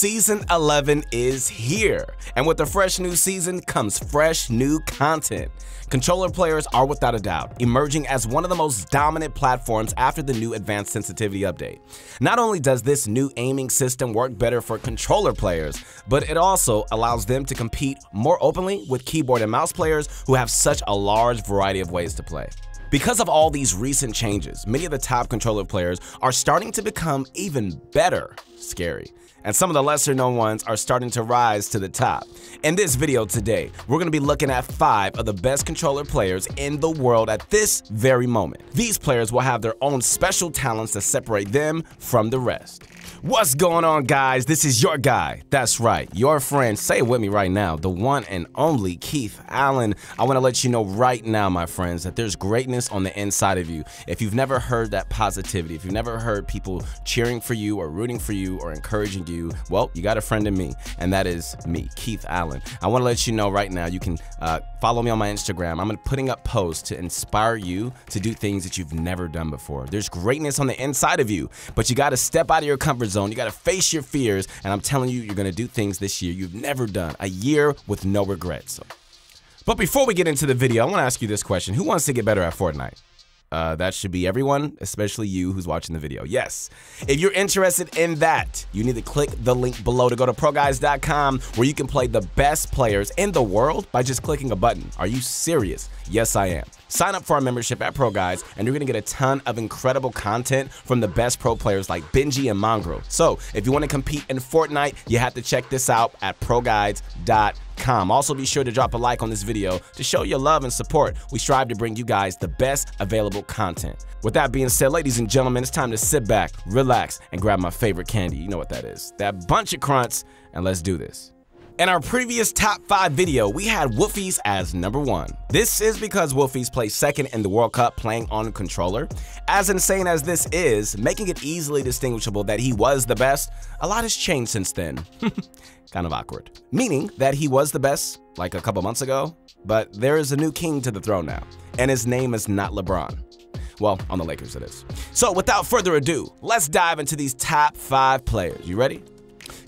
Season 11 is here, and with the fresh new season comes fresh new content. Controller players are without a doubt emerging as one of the most dominant platforms after the new advanced sensitivity update. Not only does this new aiming system work better for controller players, but it also allows them to compete more openly with keyboard and mouse players who have such a large variety of ways to play. Because of all these recent changes, many of the top controller players are starting to become even better scary and some of the lesser known ones are starting to rise to the top. In this video today, we're going to be looking at 5 of the best controller players in the world at this very moment. These players will have their own special talents that separate them from the rest. What's going on, guys? This is your guy. That's right, your friend. Say it with me right now. The one and only Keith Allen. I want to let you know right now, my friends, that there's greatness on the inside of you. If you've never heard that positivity, if you've never heard people cheering for you or rooting for you or encouraging you, well, you got a friend in me, and that is me, Keith Allen. I want to let you know right now, you can uh, follow me on my Instagram. I'm putting up posts to inspire you to do things that you've never done before. There's greatness on the inside of you, but you got to step out of your comfort zone. You got to face your fears. And I'm telling you, you're going to do things this year you've never done. A year with no regrets. But before we get into the video, I want to ask you this question Who wants to get better at Fortnite? Uh, that should be everyone, especially you who's watching the video. Yes. If you're interested in that, you need to click the link below to go to ProGuides.com where you can play the best players in the world by just clicking a button. Are you serious? Yes, I am. Sign up for our membership at Pro Guides, and you're to get a ton of incredible content from the best pro players like Benji and Mongraal. So, if you want to compete in Fortnite, you have to check this out at ProGuides.com. Also, be sure to drop a like on this video to show your love and support. We strive to bring you guys the best available content. With that being said, ladies and gentlemen, it's time to sit back, relax, and grab my favorite candy. You know what that is. That bunch of Crunch, and let's do this. In our previous top 5 video, we had Wolfies as number 1. This is because Wolfies placed second in the World Cup playing on controller. As insane as this is, making it easily distinguishable that he was the best, a lot has changed since then. kind of awkward. Meaning that he was the best like a couple months ago, but there is a new king to the throne now, and his name is not LeBron. Well, on the Lakers it is. So without further ado, let's dive into these top 5 players. You ready?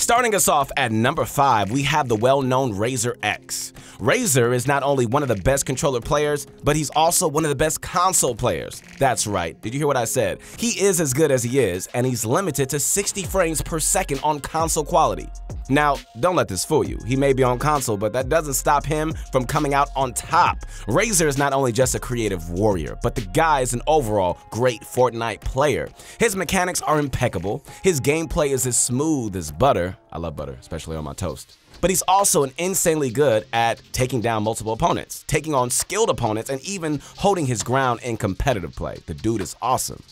Starting us off at number 5, we have the well-known Razer X. Razer is not only one of the best controller players, but he's also one of the best console players. That's right, did you hear what I said? He is as good as he is, and he's limited to 60 frames per second on console quality. Now, don't let this fool you. He may be on console, but that doesn't stop him from coming out on top. Razer is not only just a creative warrior, but the guy is an overall great Fortnite player. His mechanics are impeccable, his gameplay is as smooth as butter. I love butter, especially on my toast. But he's also an insanely good at taking down multiple opponents, taking on skilled opponents, and even holding his ground in competitive play. The dude is awesome.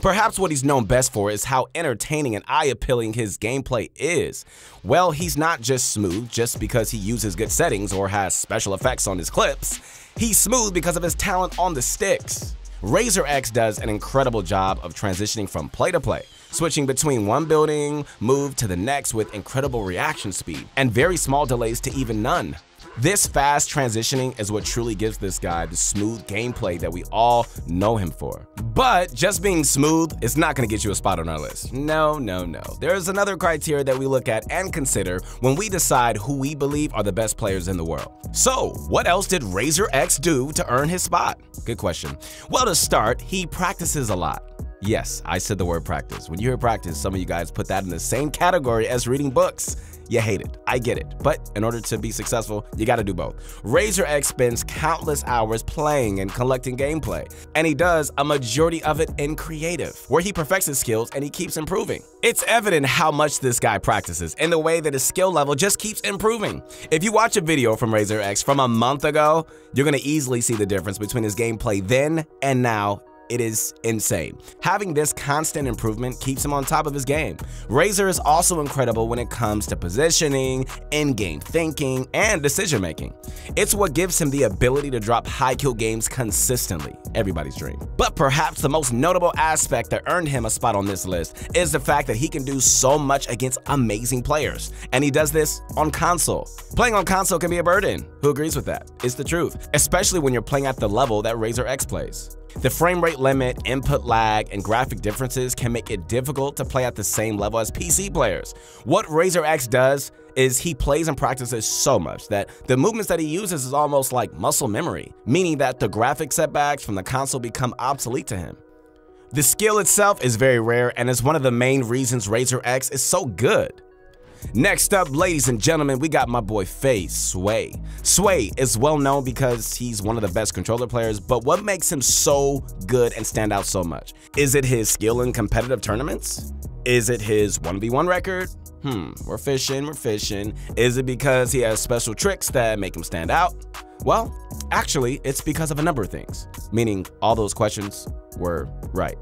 Perhaps what he's known best for is how entertaining and eye-appealing his gameplay is. Well, he's not just smooth just because he uses good settings or has special effects on his clips. He's smooth because of his talent on the sticks. Razer X does an incredible job of transitioning from play to play, switching between one building, move to the next with incredible reaction speed, and very small delays to even none. This fast transitioning is what truly gives this guy the smooth gameplay that we all know him for. But just being smooth is not going to get you a spot on our list. No, no, no. There's another criteria that we look at and consider when we decide who we believe are the best players in the world. So, what else did Razer X do to earn his spot? Good question. Well, to start, he practices a lot. Yes, I said the word practice. When you hear practice, some of you guys put that in the same category as reading books you hate it. I get it. But in order to be successful, you gotta do both. Razer X spends countless hours playing and collecting gameplay, and he does a majority of it in creative, where he perfects his skills and he keeps improving. It's evident how much this guy practices in the way that his skill level just keeps improving. If you watch a video from Razer X from a month ago, you're gonna easily see the difference between his gameplay then and now it is insane. Having this constant improvement keeps him on top of his game. Razor is also incredible when it comes to positioning, in-game thinking, and decision making. It's what gives him the ability to drop high kill games consistently, everybody's dream. But perhaps the most notable aspect that earned him a spot on this list is the fact that he can do so much against amazing players, and he does this on console. Playing on console can be a burden. Who agrees with that? It's the truth, especially when you're playing at the level that Razor X plays. The frame rate limit, input lag, and graphic differences can make it difficult to play at the same level as PC players. What Razor X does is he plays and practices so much that the movements that he uses is almost like muscle memory, meaning that the graphic setbacks from the console become obsolete to him. The skill itself is very rare and is one of the main reasons Razor X is so good. Next up, ladies and gentlemen, we got my boy FaZe Sway. Sway is well known because he's one of the best controller players, but what makes him so good and stand out so much? Is it his skill in competitive tournaments? Is it his 1v1 record? Hmm, we're fishing, we're fishing. Is it because he has special tricks that make him stand out? Well, actually, it's because of a number of things, meaning all those questions were right.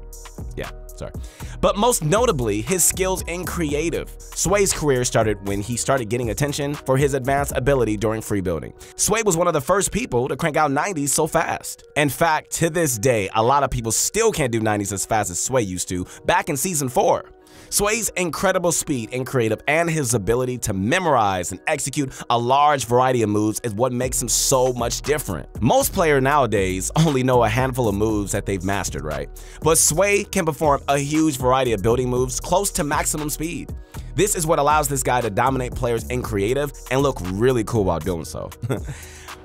Yeah, sorry. But most notably, his skills in creative. Sway's career started when he started getting attention for his advanced ability during free building. Sway was one of the first people to crank out 90s so fast. In fact, to this day, a lot of people still can't do 90s as fast as Sway used to back in season 4. Sway's incredible speed and creative and his ability to memorize and execute a large variety of moves is what makes him so much different. Most players nowadays only know a handful of moves that they've mastered, right? But Sway can perform a huge variety of building moves close to maximum speed. This is what allows this guy to dominate players in creative and look really cool while doing so.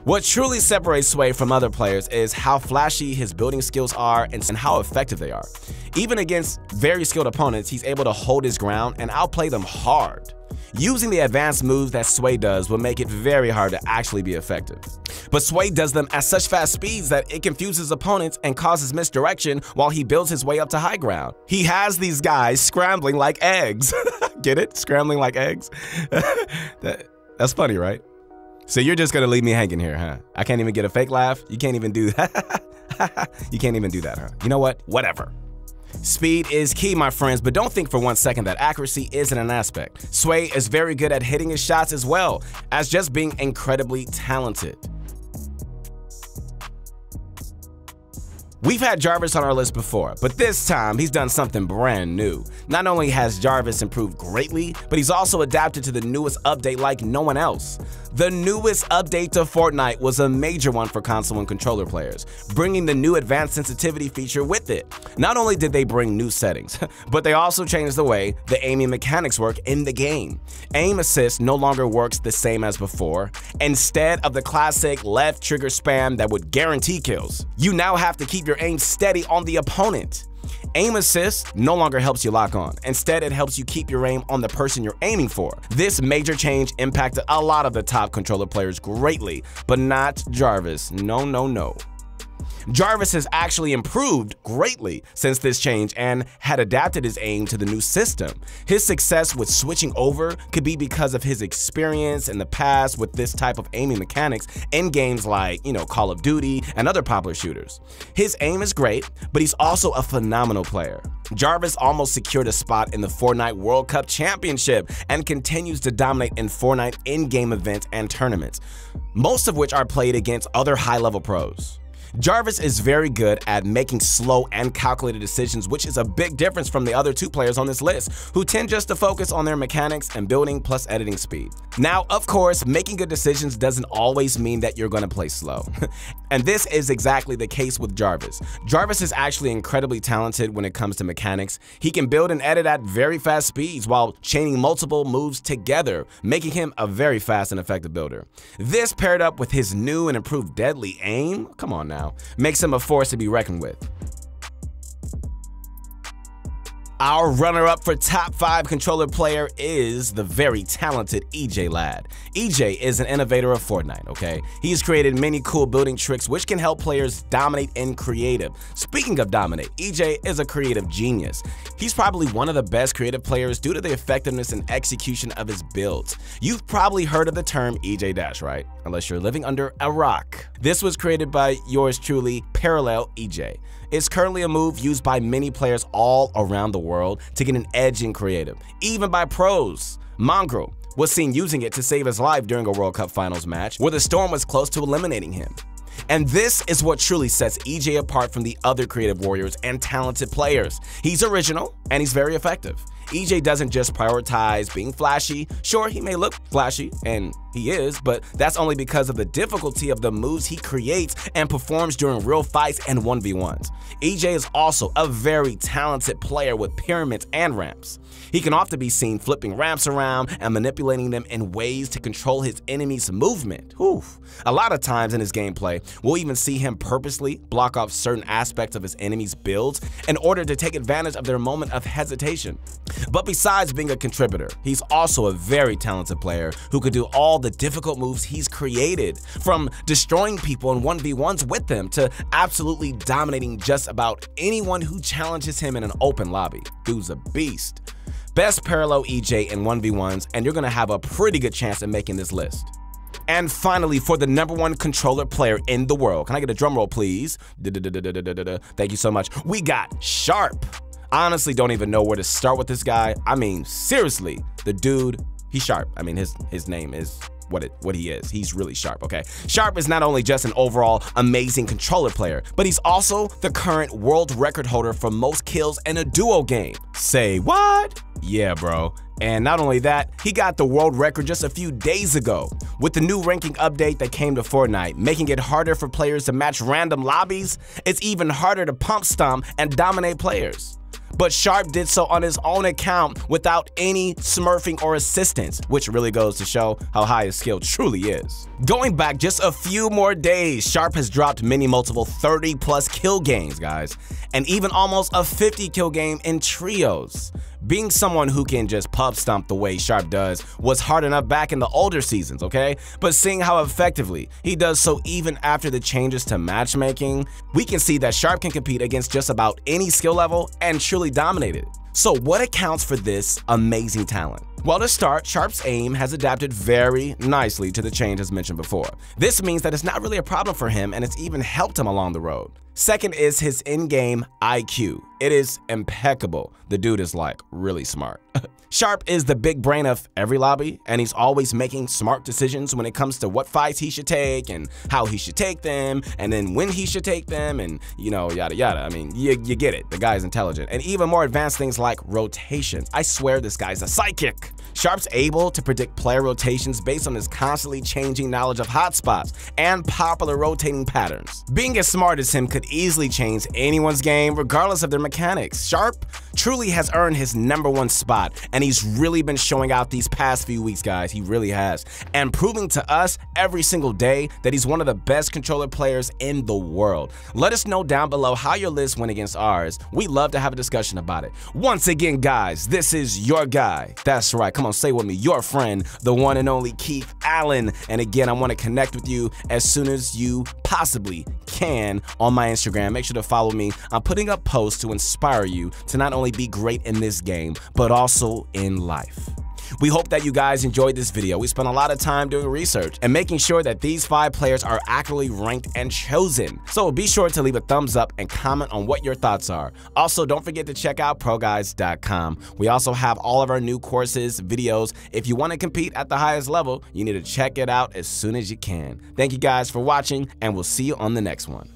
What truly separates Sway from other players is how flashy his building skills are and how effective they are. Even against very skilled opponents, he's able to hold his ground and outplay them hard. Using the advanced moves that Sway does will make it very hard to actually be effective. But Sway does them at such fast speeds that it confuses opponents and causes misdirection while he builds his way up to high ground. He has these guys scrambling like eggs. Get it? Scrambling like eggs? that, that's funny, right? So you're just gonna leave me hanging here, huh? I can't even get a fake laugh? You can't even do that? you can't even do that, huh? You know what? Whatever. Speed is key, my friends, but don't think for one second that accuracy isn't an aspect. Sway is very good at hitting his shots as well as just being incredibly talented. We've had Jarvis on our list before, but this time he's done something brand new. Not only has Jarvis improved greatly, but he's also adapted to the newest update like no one else. The newest update to Fortnite was a major one for console and controller players, bringing the new advanced sensitivity feature with it. Not only did they bring new settings, but they also changed the way the aiming mechanics work in the game. Aim assist no longer works the same as before. Instead of the classic left trigger spam that would guarantee kills, you now have to keep your aim steady on the opponent. Aim assist no longer helps you lock on. Instead, it helps you keep your aim on the person you're aiming for. This major change impacted a lot of the top controller players greatly, but not Jarvis. No, no, no. Jarvis has actually improved greatly since this change and had adapted his aim to the new system. His success with switching over could be because of his experience in the past with this type of aiming mechanics in games like, you know, Call of Duty and other popular shooters. His aim is great, but he's also a phenomenal player. Jarvis almost secured a spot in the Fortnite World Cup Championship and continues to dominate in Fortnite in-game events and tournaments, most of which are played against other high-level pros. Jarvis is very good at making slow and calculated decisions, which is a big difference from the other two players on this list, who tend just to focus on their mechanics and building plus editing speed. Now, of course, making good decisions doesn't always mean that you're going to play slow. and this is exactly the case with Jarvis. Jarvis is actually incredibly talented when it comes to mechanics. He can build and edit at very fast speeds while chaining multiple moves together, making him a very fast and effective builder. This paired up with his new and improved deadly aim, come on now, now, makes him a force to be reckoned with. Our runner-up for top 5 controller player is the very talented EJ Ladd. EJ is an innovator of Fortnite, okay? He's created many cool building tricks which can help players dominate in creative. Speaking of dominate, EJ is a creative genius. He's probably one of the best creative players due to the effectiveness and execution of his builds. You've probably heard of the term EJ Dash, right? Unless you're living under a rock. This was created by yours truly, Parallel EJ. It's currently a move used by many players all around the world to get an edge in creative, even by pros. Mongraal was seen using it to save his life during a World Cup Finals match where the Storm was close to eliminating him. And this is what truly sets EJ apart from the other creative warriors and talented players. He's original and he's very effective. EJ doesn't just prioritize being flashy. Sure, he may look flashy, and he is, but that's only because of the difficulty of the moves he creates and performs during real fights and 1v1s. EJ is also a very talented player with pyramids and ramps. He can often be seen flipping ramps around and manipulating them in ways to control his enemy's movement. Oof. A lot of times in his gameplay, we'll even see him purposely block off certain aspects of his enemy's builds in order to take advantage of their moment of hesitation. But besides being a contributor, he's also a very talented player who could do all the difficult moves he's created, from destroying people in 1v1s with them to absolutely dominating just about anyone who challenges him in an open lobby. Dude's a beast. Best parallel EJ in 1v1s, and you're gonna have a pretty good chance at making this list. And finally, for the number one controller player in the world, can I get a drum roll, please? Thank you so much. We got Sharp. Honestly don't even know where to start with this guy. I mean, seriously, the dude, he's sharp. I mean, his his name is what it what he is. He's really sharp, okay? Sharp is not only just an overall amazing controller player, but he's also the current world record holder for most kills in a duo game. Say what? Yeah, bro. And not only that, he got the world record just a few days ago. With the new ranking update that came to Fortnite, making it harder for players to match random lobbies, it's even harder to pub stomp and dominate players but Sharp did so on his own account without any smurfing or assistance, which really goes to show how high his skill truly is. Going back just a few more days, Sharp has dropped many multiple 30 plus kill games, guys, and even almost a 50 kill game in trios. Being someone who can just pub stomp the way Sharp does was hard enough back in the older seasons, okay? But seeing how effectively he does so even after the changes to matchmaking, we can see that Sharp can compete against just about any skill level and truly dominate it. So what accounts for this amazing talent? Well, to start, Sharp's aim has adapted very nicely to the change as mentioned before. This means that it's not really a problem for him and it's even helped him along the road. Second is his in-game IQ. It is impeccable. The dude is like really smart. Sharp is the big brain of every lobby, and he's always making smart decisions when it comes to what fights he should take and how he should take them, and then when he should take them, and you know, yada yada. I mean, you, you get it. The guy's intelligent. And even more advanced things like rotations. I swear this guy's a psychic. Sharp's able to predict player rotations based on his constantly changing knowledge of hotspots and popular rotating patterns. Being as smart as him could easily change anyone's game regardless of their mechanics. Sharp truly has earned his number one spot, and he's really been showing out these past few weeks, guys. He really has. And proving to us every single day that he's one of the best controller players in the world. Let us know down below how your list went against ours. We love to have a discussion about it. Once again, guys, this is your guy. That's right. Come on, say with me. Your friend, the one and only Keith Allen. And again, I want to connect with you as soon as you possibly can on my Instagram. Make sure to follow me. I'm putting up posts to inspire you to not only be great in this game, but also in life. We hope that you guys enjoyed this video. We spent a lot of time doing research and making sure that these five players are accurately ranked and chosen. So be sure to leave a thumbs up and comment on what your thoughts are. Also, don't forget to check out ProGuides.com. We also have all of our new courses, videos. If you want to compete at the highest level, you need to check it out as soon as you can. Thank you guys for watching, and we'll see you on the next one.